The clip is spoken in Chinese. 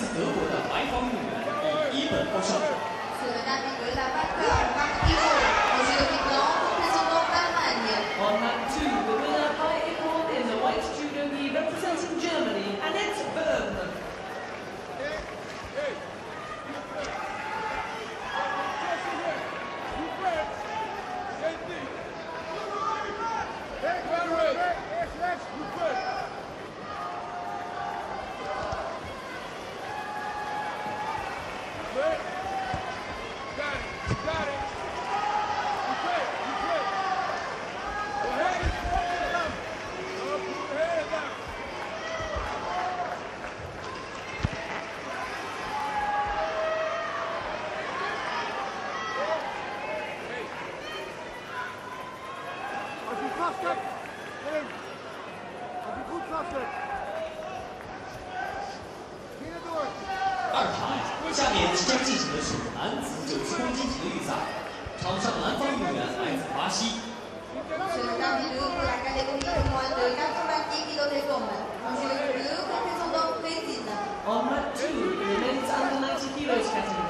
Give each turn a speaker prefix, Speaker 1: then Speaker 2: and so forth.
Speaker 1: 自德国的白方运员以一本获胜。
Speaker 2: On lap two, the winner by a corner, the white judo representing Germany.
Speaker 1: 二场，下面即将进行的是男子九十公斤级的预赛。场上南方运动员来自巴西。
Speaker 3: Cercando la categoria comando 90 kg de combat. Monsieur le représentant Brésil.
Speaker 2: On mat 2, the men's under 90 kilos category.